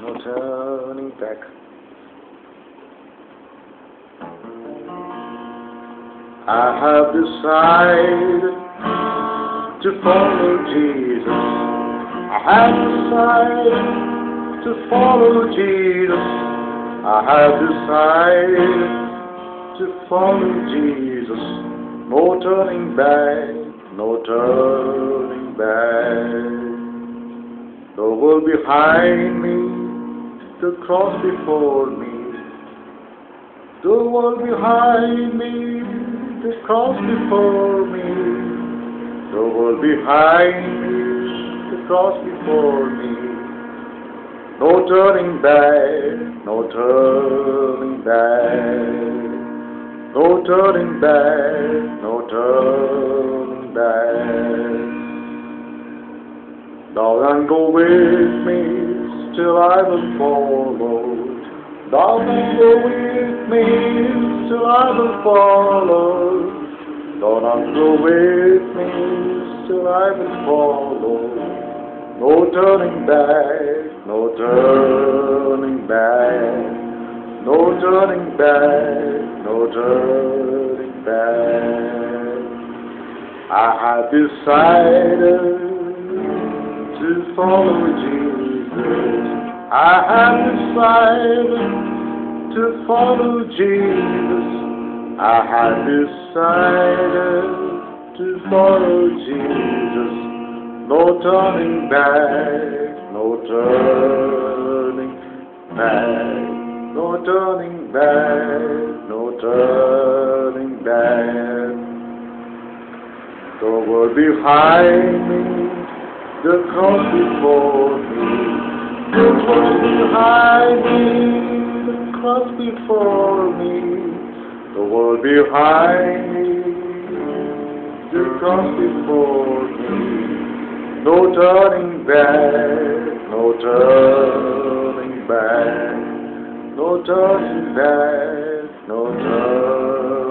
no turning back. I have decided to follow Jesus. I have decided to follow Jesus. I have decided to follow Jesus. No turning back, no turning back. The world behind me, the cross before me. The world behind me, the cross before me. The world behind me, the cross before me. No turning back, no turning back. No turning back, no turning go with me till I will follow. Thou and go with me till I will follow. Thou and go with me till I will follow. No turning back, no turning back, no turning back, no turning back. I have decided follow Jesus. I have decided to follow Jesus. I have decided to follow Jesus. No turning back, no turning back, no turning back, no turning back. The world behind me the cross before me, the cross behind me, the cross before me, the world behind me, the cross before me. No turning back, no turning back, no turning back, no turning